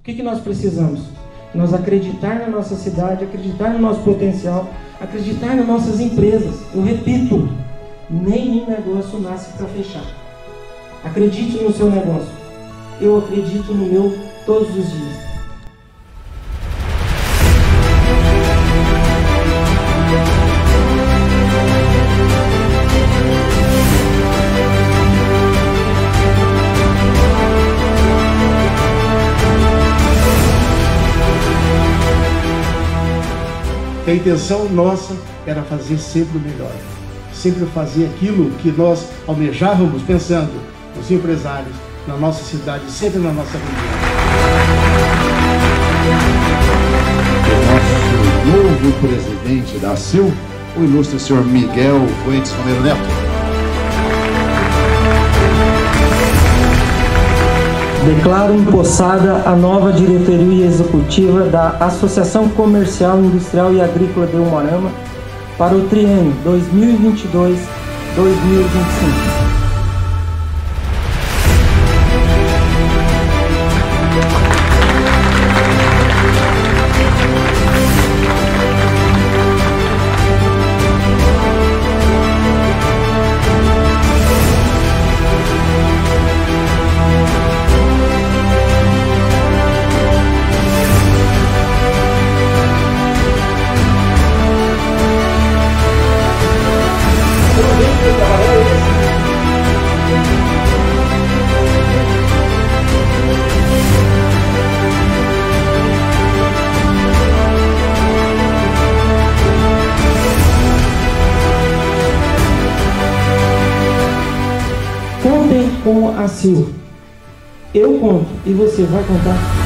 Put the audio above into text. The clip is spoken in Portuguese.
O que, que nós precisamos? Nós acreditar na nossa cidade, acreditar no nosso potencial, acreditar nas nossas empresas. Eu repito, nenhum negócio nasce para fechar. Acredite no seu negócio. Eu acredito no meu todos os dias. A intenção nossa era fazer sempre o melhor, sempre fazer aquilo que nós almejávamos pensando nos empresários, na nossa cidade, sempre na nossa região. O nosso novo presidente da CIL, o ilustre senhor Miguel Fuentes Romero Neto. Declaro empossada a nova diretoria executiva da Associação Comercial, Industrial e Agrícola de Umarama para o triênio 2022-2025. Contem com a Sil. Eu conto e você vai contar?